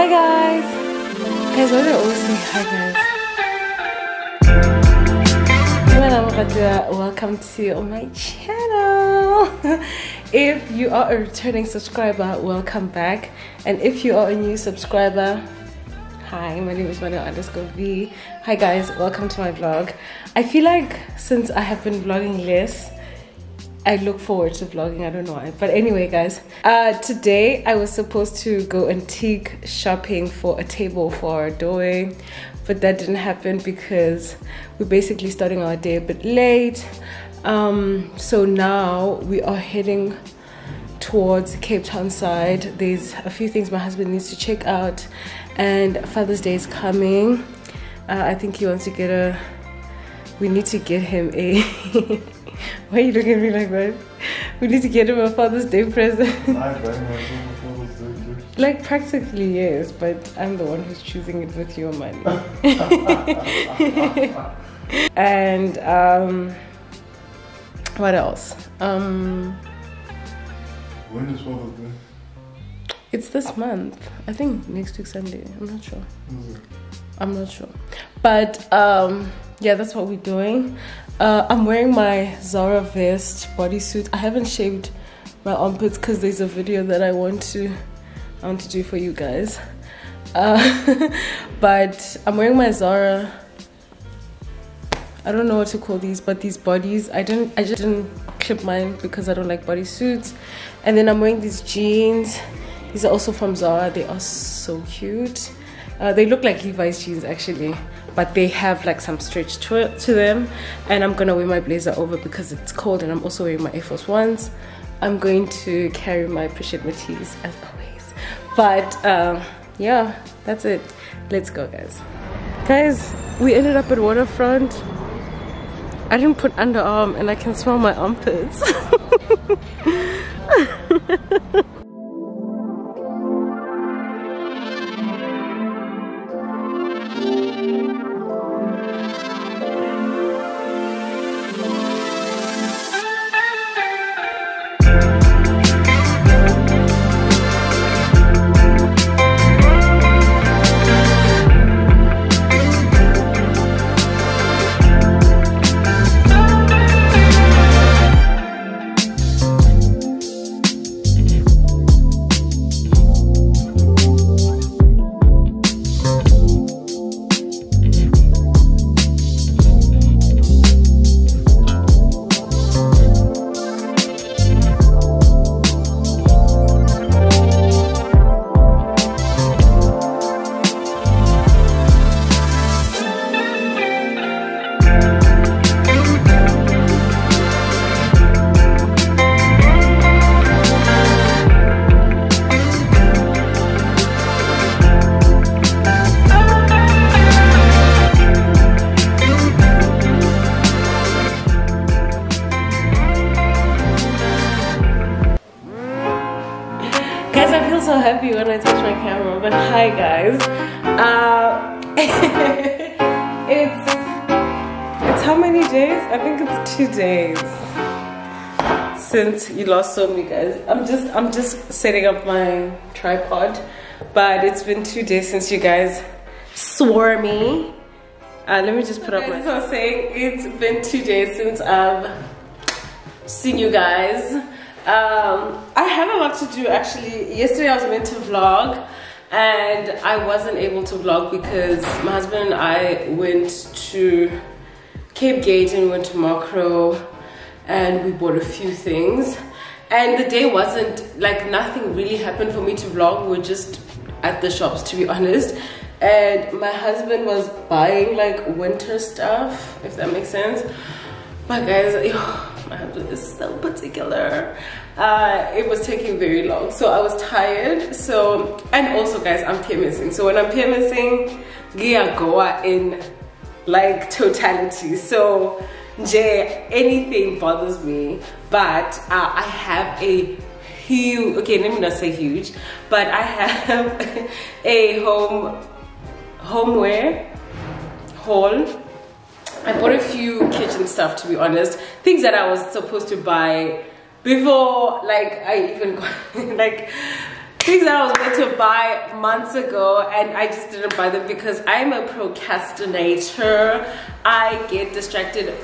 Hi guys! Guys, why do I always say hi guys? Welcome to my channel. if you are a returning subscriber, welcome back. And if you are a new subscriber, hi, my name is Mmaneo underscore V. Hi guys, welcome to my vlog. I feel like since I have been vlogging less, I look forward to vlogging. I don't know why. But anyway, guys, uh, today I was supposed to go antique shopping for a table for our doorway, but that didn't happen because we're basically starting our day a bit late. Um, so now we are heading towards Cape Town side. There's a few things my husband needs to check out, and Father's Day is coming. Uh, I think he wants to get a. We need to get him a. Why are you looking at me like that? We need to get him a Father's Day present. like practically yes, but I'm the one who's choosing it with your money. and um, what else? Um, when is Father's Day? It's this month. I think next week Sunday. I'm not sure. I'm not sure. But um, yeah, that's what we're doing. Uh, I'm wearing my Zara vest bodysuit. I haven't shaved my armpits because there's a video that I want to I want to do for you guys. Uh, but I'm wearing my Zara. I don't know what to call these, but these bodies. I didn't. I just didn't clip mine because I don't like bodysuits. And then I'm wearing these jeans. These are also from Zara. They are so cute. Uh, they look like Levi's jeans actually but they have like some stretch to, to them. And I'm gonna wear my blazer over because it's cold and I'm also wearing my Air Force Ones. I'm going to carry my Appreciate Matees as always. But uh, yeah that's it. Let's go guys. Guys we ended up at waterfront. I didn't put underarm and I can smell my armpits last saw me, guys. I'm just I'm just setting up my tripod, but it's been two days since you guys saw me. Uh, let me just put up my. I was saying it's been two days since I've seen you guys um, I have a lot to do actually. Yesterday I was meant to vlog and I wasn't able to vlog because my husband and I went to Cape Gate and went to Makro and we bought a few things. And the day wasn't like nothing really happened for me to vlog. We are just at the shops to be honest. And my husband was buying like winter stuff, if that makes sense. But guys, my husband is so particular uh, it was taking very long so i was tired so and also guys i'm PMSing so when i'm PMSing gia goa in like totality so J anything bothers me but uh, i have a huge okay let me not say huge but i have a home homeware haul I bought a few kitchen stuff to be honest. Things that I was supposed to buy before like I even got like things that I was meant to buy months ago and I just didn't buy them because I'm a procrastinator. I get distracted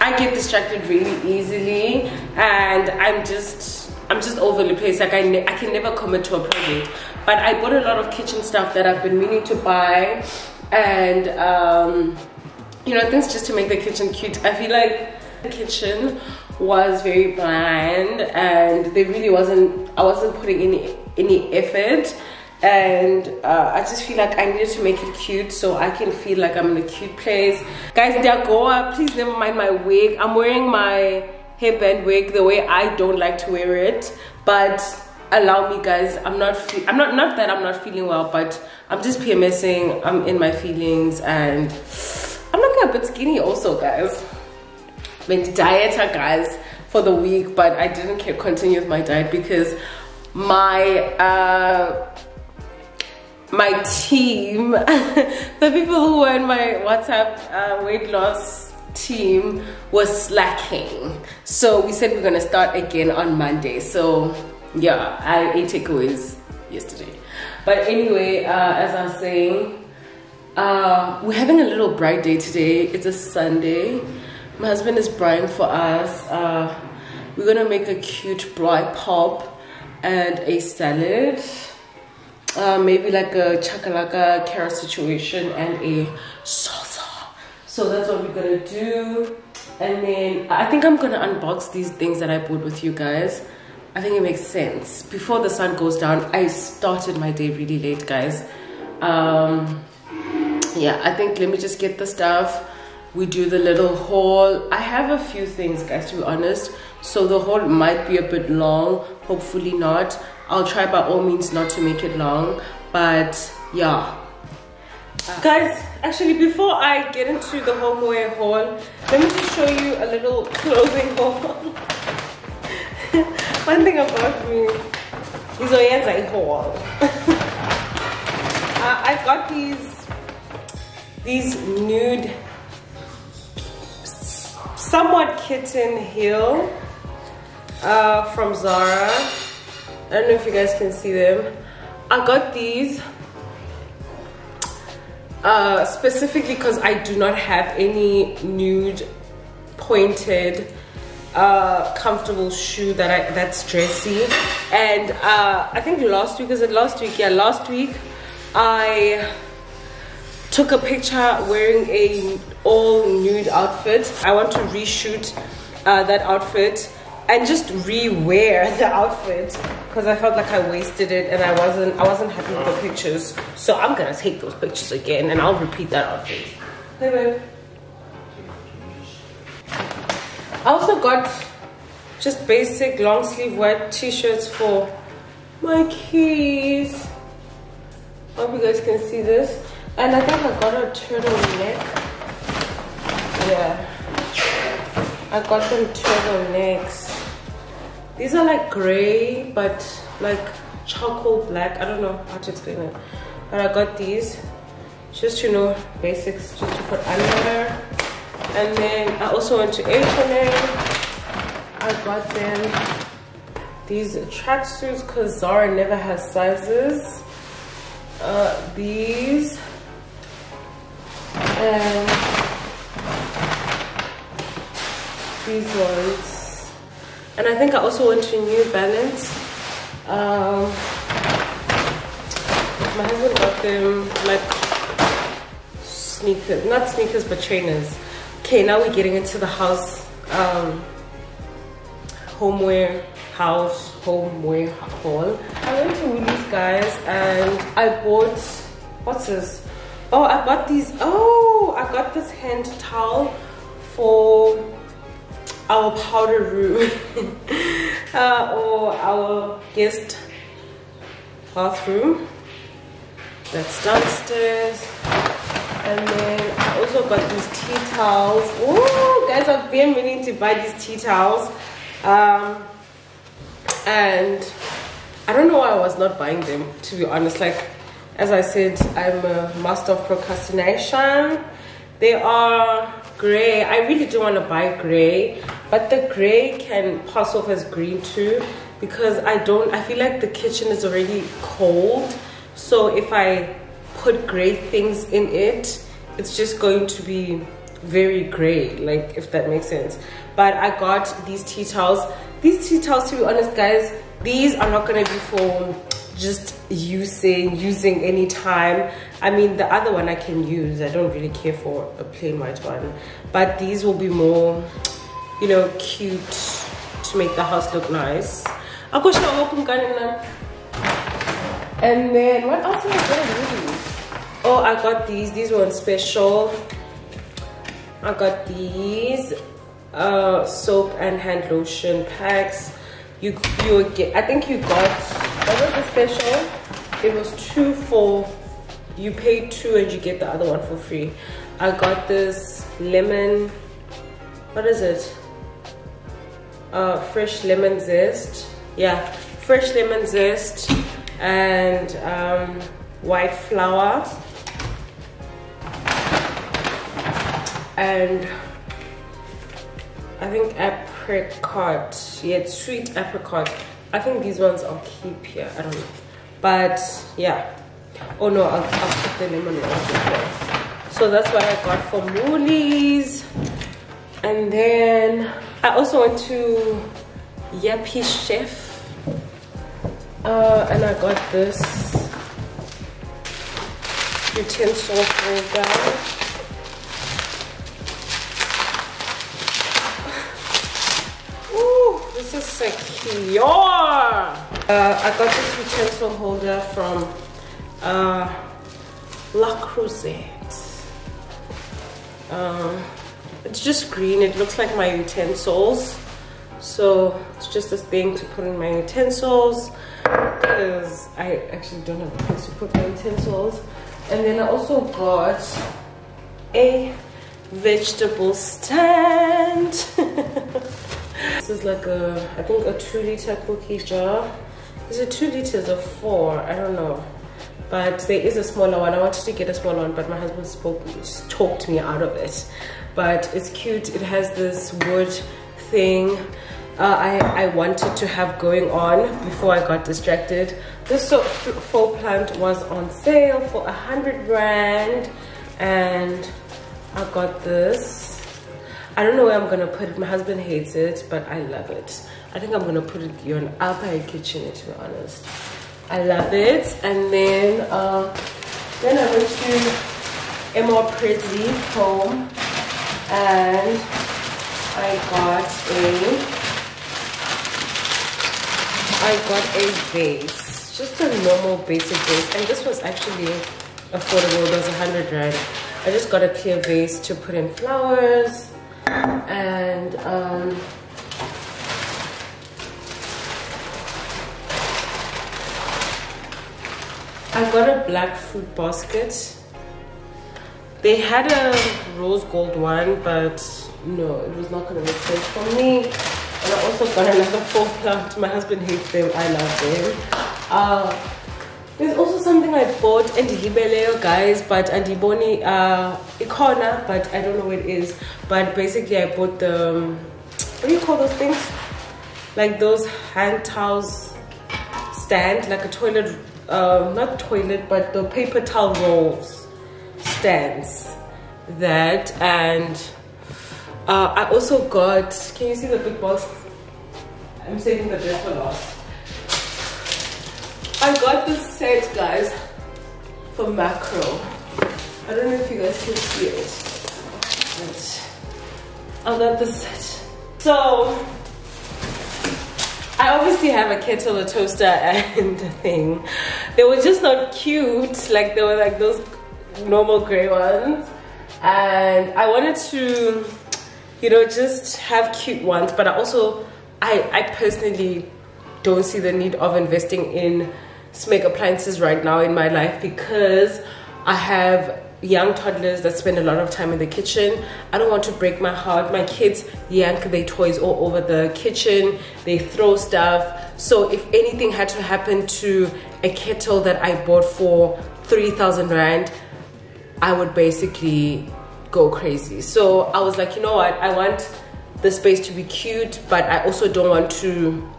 I get distracted really easily and I'm just I'm just overly placed like I, I can never commit to a project. But I bought a lot of kitchen stuff that I've been meaning to buy and um, you know things just to make the kitchen cute. I feel like the kitchen was very bland and there really wasn't I wasn't putting any any effort and uh, I just feel like I needed to make it cute so I can feel like I'm in a cute place. Guys, Dagoa, please never mind my wig. I'm wearing my hairband wig the way I don't like to wear it, but allow me guys, I'm not, I'm not, not that I'm not feeling well, but I'm just PMSing, I'm in my feelings and I'm looking a bit skinny also guys. Been dieter guys for the week, but I didn't continue with my diet because my uh my team, the people who were in my WhatsApp uh, weight loss team was slacking. So we said we're gonna start again on Monday. So yeah, I ate takeaways yesterday. But anyway, uh, as I was saying, uh, we're having a little bright day today. It's a Sunday. My husband is buying for us. Uh, we're gonna make a cute bright pop and a salad uh, maybe like a chakalaka carrot situation and a salsa. So that's what we're gonna do. And then I think I'm gonna unbox these things that I bought with you guys. I think it makes sense. Before the sun goes down, I started my day really late, guys. Um, yeah, I think let me just get the stuff. We do the little haul. I have a few things, guys, to be honest. So the haul might be a bit long, hopefully not. I'll try by all means not to make it long, but yeah. Guys, actually before I get into the homeware haul, let me just show you a little clothing haul. One thing about me is I a haul. uh, I got these these nude somewhat kitten heel uh, from Zara. I don't know if you guys can see them. I got these uh, specifically because I do not have any nude pointed uh, comfortable shoe that I that's dressy. And uh, I think last week was it last week? Yeah last week I took a picture wearing a all nude outfit. I want to reshoot uh, that outfit and just re-wear the outfit because I felt like I wasted it and I wasn't I wasn't happy with the pictures. So I'm gonna take those pictures again and I'll repeat that outfit. Hey babe. I also got just basic long sleeve white t-shirts for my keys. I hope you guys can see this. And I think I got a turtleneck. Yeah. I got them turtlenecks. These are like gray, but like charcoal black. I don't know how to explain it. But I got these just, you know, basics just to put under. And then I also went to H&M. I got them these tracksuits because Zara never has sizes. Uh, these. And these ones and I think I also went to New Balance. Um, my husband got them like sneakers not sneakers but trainers. Okay now we're getting into the house um, homeware house homeware haul. I went to Woolies guys and I bought what's this? Oh I bought these oh I got this hand towel for our powder room. Uh, or our guest bathroom. That's downstairs. And then I also got these tea towels. Oh guys I've been meaning to buy these tea towels. Um, and I don't know why I was not buying them to be honest. Like as I said I'm a master of procrastination. They are gray i really do want to buy gray but the gray can pass off as green too because I don't I feel like the kitchen is already cold. So if I put grey things in it it's just going to be very gray like if that makes sense. But I got these tea towels. These tea towels to be honest guys these are not gonna be for just using using any time. I mean the other one i can use. I don't really care for a plain white one. But these will be more you know cute to make the house look nice. And then what else did i get oh i got these. These were on special. I got these uh soap and hand lotion packs. You you get i think you got what was the special? It was two for you pay two and you get the other one for free. I got this lemon what is it uh fresh lemon zest. Yeah fresh lemon zest and um white flour. And i think apricot. Yeah sweet apricot. I think these ones i'll keep here. I don't know. But yeah. Oh no i'll, I'll put the lemon ones so that's what i got for woolies. And then i also went to Yuppiechef uh, and i got this utensil holder this is secure. Uh, I got this utensil holder from uh, Le Creuset. Um, it's just green. It looks like my utensils. So it's just this thing to put in my utensils because I actually don't have a place to put my utensils. And then I also got a vegetable stand. This is like a, I think a two liter cookie jar. Is it two liters or four? I don't know. But there is a smaller one. I wanted to get a smaller one, but my husband spoke, talked me out of it. But it's cute. It has this wood thing. Uh, I, I wanted to have going on before I got distracted. This faux plant was on sale for a hundred rand and I got this I don't know where I'm gonna put it. My husband hates it, but I love it. I think I'm gonna put it here in Alpine kitchen to be honest. I love it. And then uh, then I went to Mr. Price Home and I got a I got a vase. Just a normal basic vase. And this was actually affordable. It was a hundred rand. I just got a clear vase to put in flowers and um, I got a black fruit basket. They had a rose gold one, but no, it was not gonna make sense for me. And I also got another four plant. My husband hates them, I love them. Uh, there's also something I bought and Libeleo guys, but Andiboni uh Icona, but I don't know what it is. But basically I bought the um, what do you call those things? Like those hand towels stand, like a toilet uh not toilet, but the paper towel rolls stands. That and uh, I also got can you see the big box? I'm saving the best for last. I got this set, guys, for Makro. I don't know if you guys can see it. But I got this set. So, I obviously have a kettle, a toaster, and a thing. They were just not cute. Like, they were like those normal gray ones. And I wanted to, you know, just have cute ones. But I also, I, I personally don't see the need of investing in Smeg appliances right now in my life because I have young toddlers that spend a lot of time in the kitchen. I don't want to break my heart. My kids yank their toys all over the kitchen. They throw stuff. So if anything had to happen to a kettle that I bought for 3,000 Rand, I would basically go crazy. So I was like, you know what? I want the space to be cute, but I also don't want to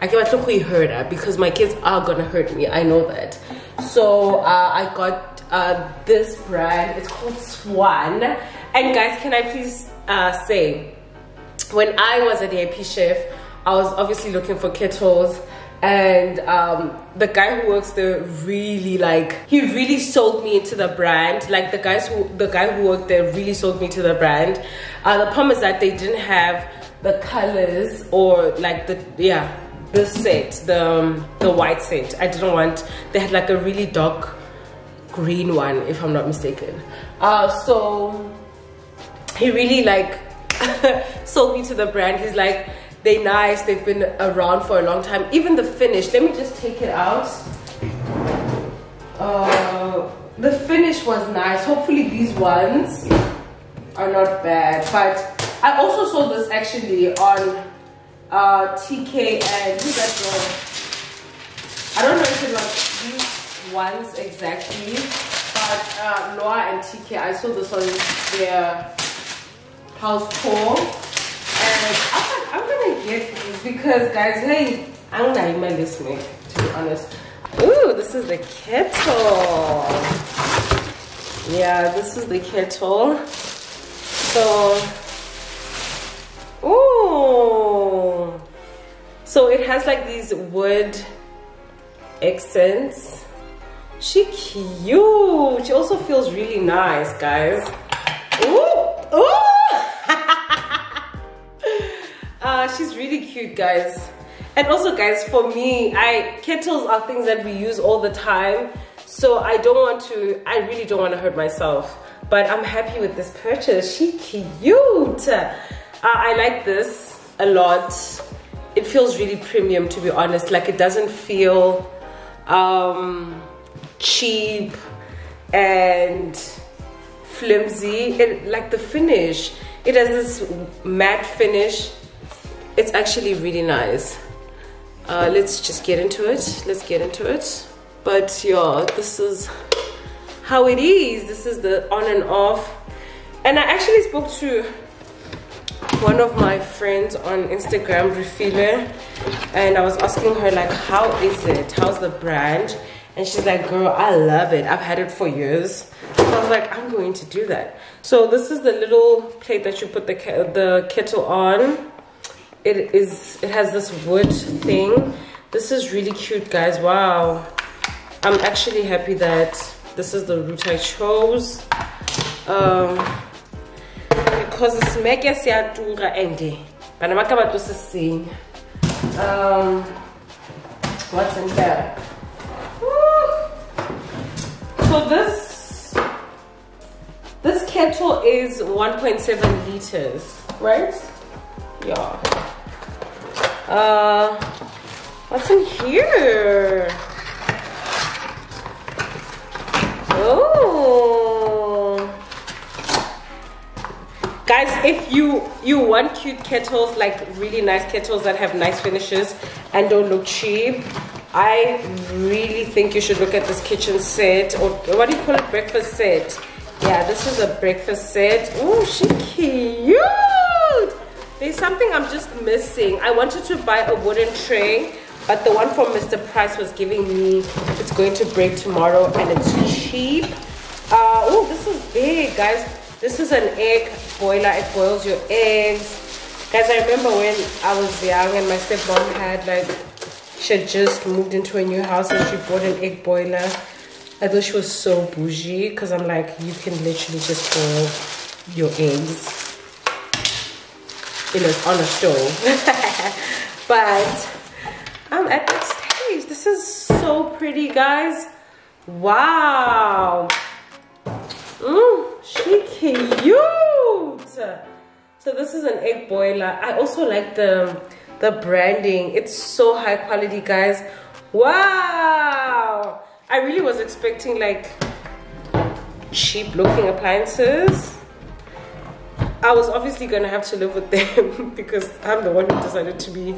I get my hurt her because my kids are gonna hurt me. I know that. So uh, I got uh, this brand. It's called Swan. And guys, can I please uh, say, when I was at the Yuppiechef, I was obviously looking for kettles and um, the guy who works there really like he really sold me into the brand like the guys who the guy who worked there really sold me to the brand uh, the problem is that they didn't have the colors or like the yeah the set the um, the white set i didn't want they had like a really dark green one if i'm not mistaken. Uh so he really like sold me to the brand. He's like they nice they've been around for a long time. Even the finish let me just take it out. Uh, the finish was nice. Hopefully these ones are not bad. But i also saw this actually on uh, tk and who's that? Girl i don't know if it was ones exactly but uh, and TK, I saw this on their house tour and I'm I'm gonna get these because guys, hey, I'm not even listening to be honest. Ooh, this is the kettle. Yeah, this is the kettle. So, ooh. So it has like these wood accents. She cute. She also feels really nice, guys. Ooh, ooh. uh, she's really cute, guys. And also, guys, for me, I kettles are things that we use all the time. So I don't want to, I really don't want to hurt myself. But I'm happy with this purchase. She cute. Uh, I like this a lot. It feels really premium, to be honest. Like, it doesn't feel um, cheap and flimsy. It, like, the finish. It has this matte finish. It's actually really nice uh, let's just get into it let's get into it but yeah this is how it is this is the on and off and I actually spoke to one of my friends on Instagram Refile and I was asking her like how is it how's the brand and she's like girl I love it. I've had it for years. I was like I'm going to do that. So this is the little plate that you put the, the kettle on. It is it has this wood thing. This is really cute guys. Wow. I'm actually happy that this is the route i chose. Um because it's mega ka ba tlo se um what's in here so this this kettle is 1.7 liters right yeah uh, what's in here? Oh. Guys, if you you want cute kettles, like really nice kettles that have nice finishes and don't look cheap, I really think you should look at this kitchen set or what do you call it? Breakfast set. Yeah, this is a breakfast set. Oh, she cute. There's something I'm just missing. I wanted to buy a wooden tray, but the one from Mr. Price was giving me, it's going to break tomorrow and it's cheap. Uh, oh, this is big, guys. This is an egg boiler. It boils your eggs. Guys, I remember when I was young and my stepmom had like, she had just moved into a new house and she bought an egg boiler. I thought she was so bougie because I'm like, you can literally just boil your eggs in a, on a stove. but I'm at that stage. This is so pretty, guys. Wow. Mmm, she cute. So this is an egg boiler. I also like the, the branding. It's so high quality, guys. Wow. I really was expecting like cheap looking appliances I was obviously gonna have to live with them because I'm the one who decided to be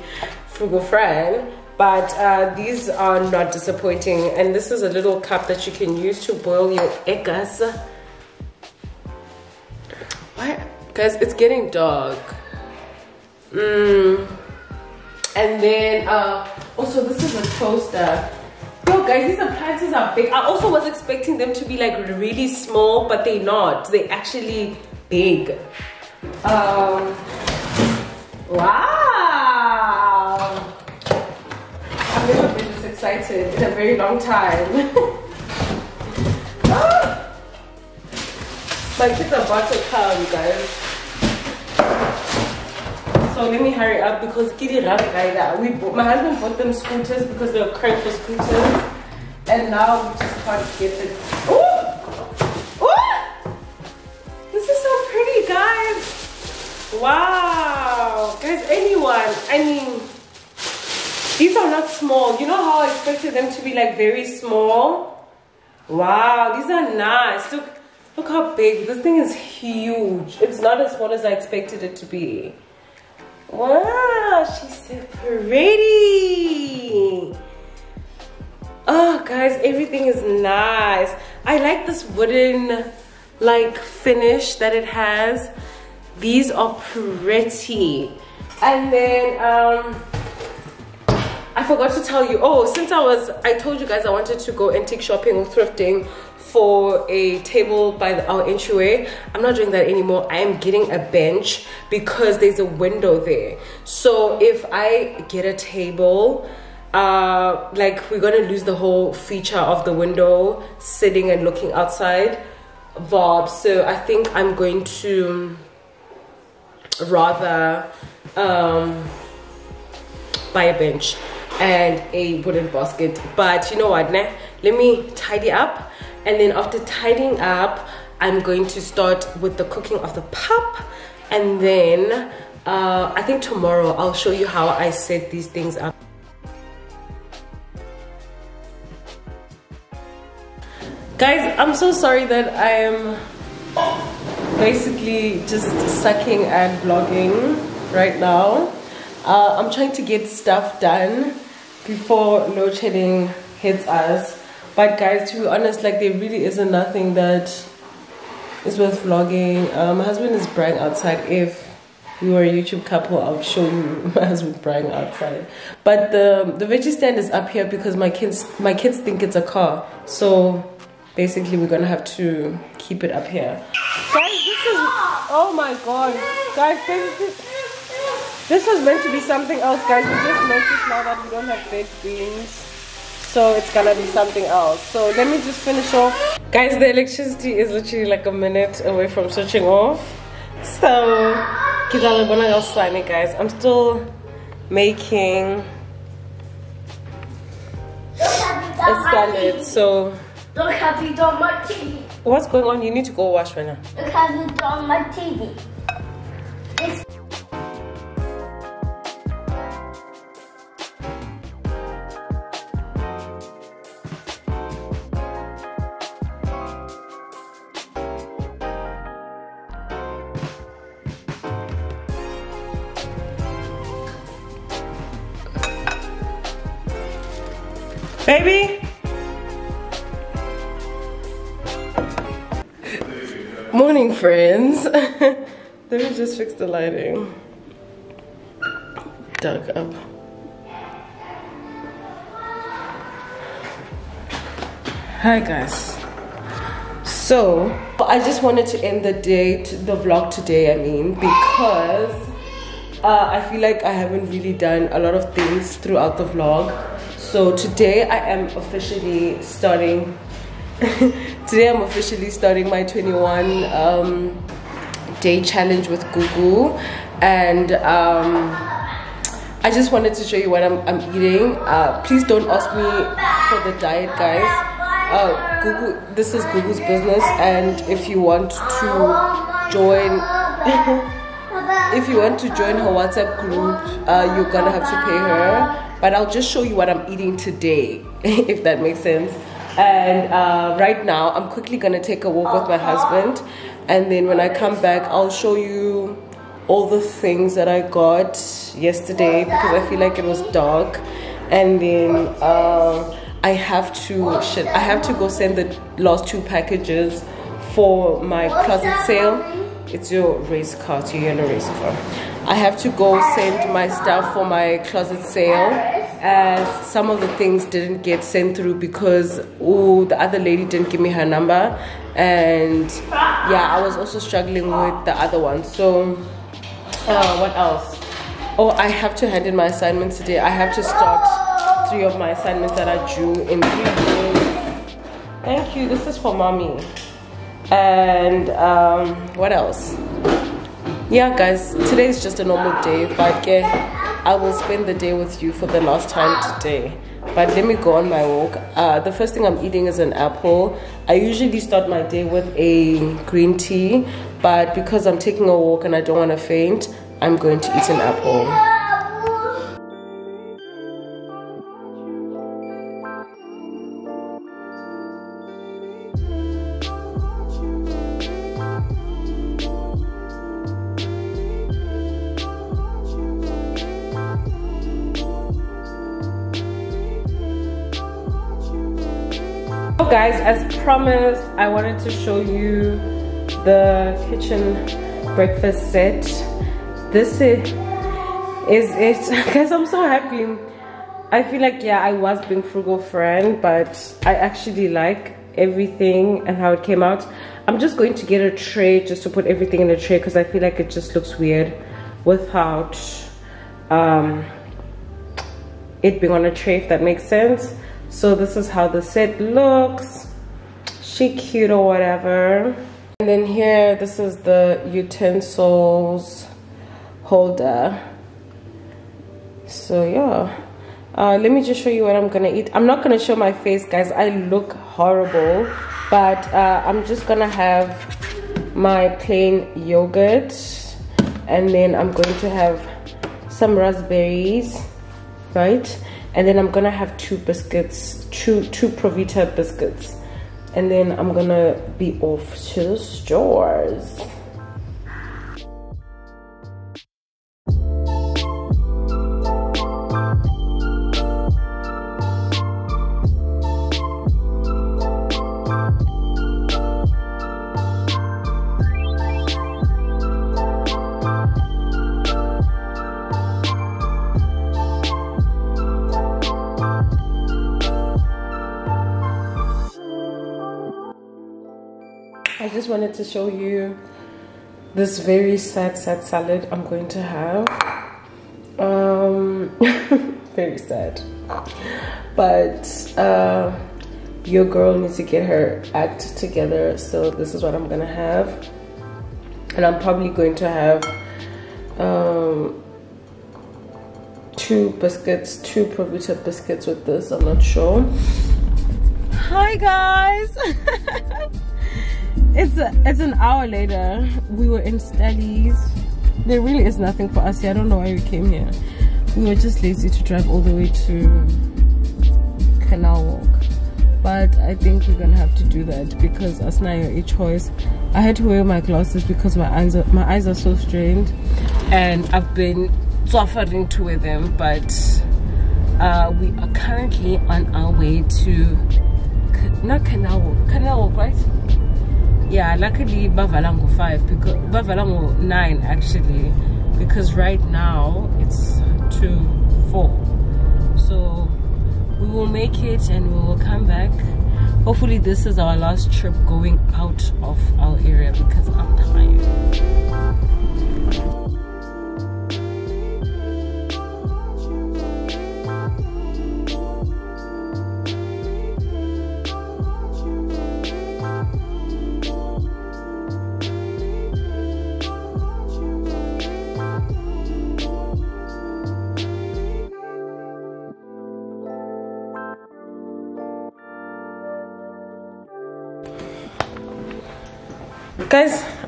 frugal Fran. But uh, these are not disappointing. And this is a little cup that you can use to boil your eggs. Why? Guys, it's getting dark. Mm. And then uh, also this is a toaster. Yo guys these appliances are big. I also was expecting them to be like really small but they're not. They're actually big. Um wow. I've never been this excited in a very long time. Ah! my kids are about to come guys so let me hurry up because Kitty Rav we bought, my husband bought them scooters because they were cranked for scooters. And now we just can't get it. Oh! This is so pretty, guys. Wow. Guys, anyone, I mean, these are not small. You know how I expected them to be like very small? Wow, these are nice. Look, look how big. This thing is huge. It's not as small as I expected it to be. Wow, she's so pretty. Oh, guys, everything is nice. I like this wooden, like, finish that it has. These are pretty. And then, um, I forgot to tell you. Oh, since I was, I told you guys I wanted to go antique shopping or thrifting for a table by the, our entryway i'm not doing that anymore. I am getting a bench because there's a window there. So if i get a table uh like we're gonna lose the whole feature of the window sitting and looking outside. Vibe so i think i'm going to rather um buy a bench and a wooden basket. But you know what let me tidy up. And then after tidying up i'm going to start with the cooking of the pup and then uh, i think tomorrow i'll show you how i set these things up. Guys i'm so sorry that i am basically just sucking and vlogging right now. Uh, i'm trying to get stuff done before load shedding hits us. But guys to be honest like there really isn't nothing that is worth vlogging. Uh, my husband is bragging outside. If we were a youtube couple i would show you my husband bragging outside. But the the veggie stand is up here because my kids my kids think it's a car. So basically we're gonna have to keep it up here. Guys this is oh my god. Guys this, this was meant to be something else guys. We just noticed now that we don't have baked beans. So it's gonna be something else. So let me just finish off. Guys the electricity is literally like a minute away from switching off. So guys. I'm still making a salad so look have you done my TV what's going on? You need to go wash right now. Look have you done my TV it's Baby? Morning, friends. Let me just fix the lighting. Dug up. Hi, guys. So, I just wanted to end the day, the vlog today, I mean, because uh, I feel like I haven't really done a lot of things throughout the vlog so today I am officially starting today I'm officially starting my 21 um, day challenge with Gugu. And um, I just wanted to show you what I'm, I'm eating. Uh, please don't ask me for the diet guys. Uh, Gugu, this is Gugu's business. And if you want to join if you want to join her WhatsApp group uh, you're gonna have to pay her. But I'll just show you what I'm eating today, if that makes sense. And uh, right now, I'm quickly gonna take a walk with my husband, and then when I come back, I'll show you all the things that I got yesterday because I feel like it was dark, and then uh, I have to shit, I have to go send the last two packages for my closet sale it's your race car it's your yellow race car. I have to go send my stuff for my closet sale as some of the things didn't get sent through because oh the other lady didn't give me her number. And yeah i was also struggling with the other one. So uh, what else? Oh i have to hand in my assignments today. I have to start three of my assignments that are due in three days. Thank you. This is for mommy and um, what else? Yeah guys today is just a normal day but yeah i will spend the day with you for the last time today. But let me go on my walk. Uh, the first thing i'm eating is an apple. I usually start my day with a green tea but because i'm taking a walk and i don't want to faint i'm going to eat an apple promised i wanted to show you the kitchen breakfast set. This is, is it guys i'm so happy. I feel like yeah i was being frugal friend but i actually like everything and how it came out. I'm just going to get a tray just to put everything in a tray because i feel like it just looks weird without um it being on a tray if that makes sense. So this is how the set looks she cute or whatever. And then here this is the utensils holder. So yeah. Uh, let me just show you what i'm gonna eat. I'm not gonna show my face guys. I look horrible. But uh, i'm just gonna have my plain yogurt. And then i'm going to have some raspberries right? And then I'm gonna have two biscuits two two Provita biscuits and then I'm gonna be off to the stores this very sad sad salad i'm going to have. Um very sad. But uh your girl needs to get her act together so this is what i'm gonna have. And i'm probably going to have um two biscuits two Provita biscuits with this i'm not sure. Hi guys it's a, it's an hour later. We were in studies. There really is nothing for us here. I don't know why we came here. We were just lazy to drive all the way to canal walk. But i think we're gonna have to do that because asna a choice. I had to wear my glasses because my eyes are my eyes are so strained and i've been suffering to wear them but uh, we are currently on our way to not canal walk canal walk right yeah luckily bavala 5 because bavala 9 actually because right now it's 2 4 so we will make it and we will come back. Hopefully this is our last trip going out of our area because i'm tired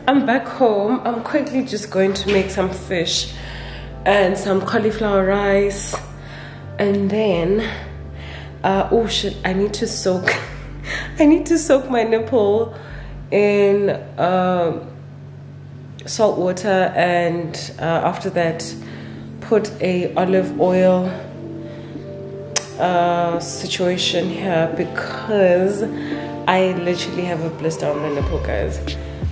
i'm back home. I'm quickly just going to make some fish and some cauliflower rice. And then uh, oh shit i need to soak i need to soak my nipple in uh, salt water and uh, after that put a olive oil uh, situation here because I literally have a blister on my nipple guys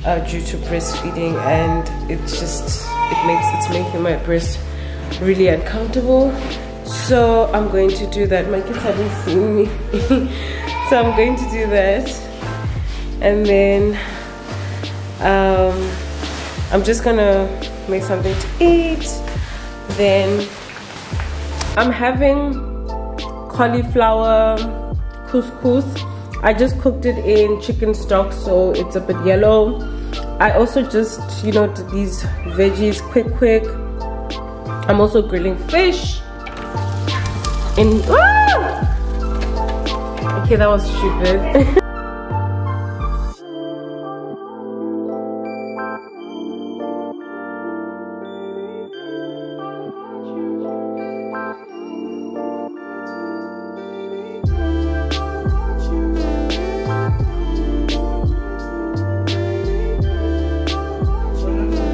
uh, due to breastfeeding and it's just it makes it's making my breast really uncomfortable. So i'm going to do that. My kids haven't seen me. So i'm going to do that. And then um, i'm just gonna make something to eat. Then i'm having cauliflower couscous i just cooked it in chicken stock so it's a bit yellow. I also just you know did these veggies quick quick. I'm also grilling fish. In ah! okay that was stupid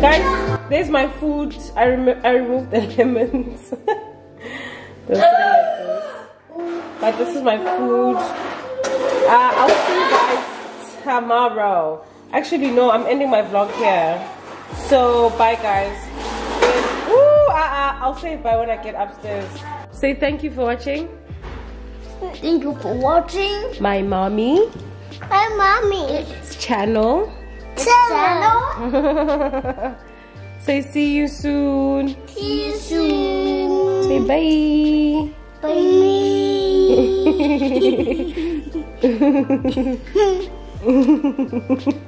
guys there's my food. I rem i removed the lemons. But this is my food. Uh, i'll see you guys tomorrow. Actually no i'm ending my vlog here. So bye guys. Ooh, uh, uh, i'll say bye when i get upstairs. Say thank you for watching. Thank you for watching. My mommy. My mommy. Channel channel. say see you soon See you soon. say bye Bye.